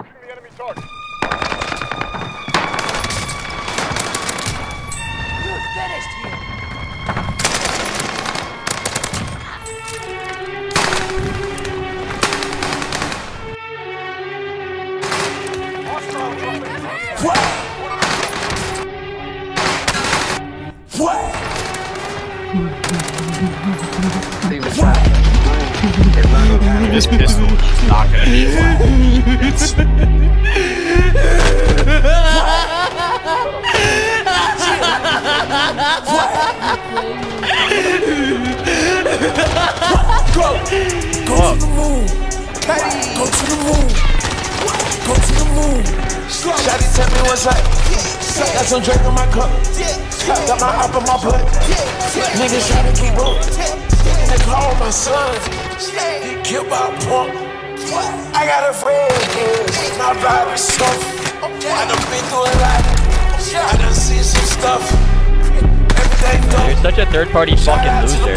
Marking the enemy target. You're finished here. Hostile dropping. This pistol is not gonna be flat. It's Go to the moon. Go to the moon. Go to the moon. Shotty tell me what's up. Got some drink in my cup. Got my op in my butt. Niggas try to keep up. They call my son. He killed by a pump. I got a friend here. My body soft. I done been through a lot. I done seen some stuff. Everything dope. You're such a third party fucking out to loser.